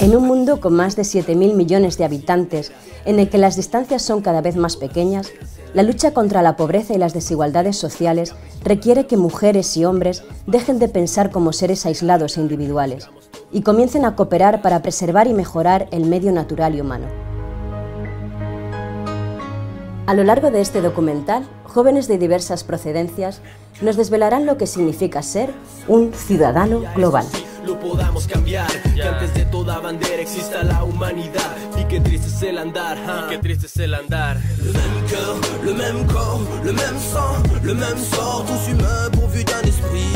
En un mundo con más de 7.000 millones de habitantes, en el que las distancias son cada vez más pequeñas, la lucha contra la pobreza y las desigualdades sociales requiere que mujeres y hombres dejen de pensar como seres aislados e individuales y comiencen a cooperar para preservar y mejorar el medio natural y humano. A lo largo de este documental, jóvenes de diversas procedencias nos desvelarán lo que significa ser un ciudadano global. Lo podamos cambiar, que antes de toda bandera exista la humanidad y qué triste es el andar, y qué triste es el andar. Le même cœur, le même corps, le même sang, le même sort, tous humains pourvus d'un esprit.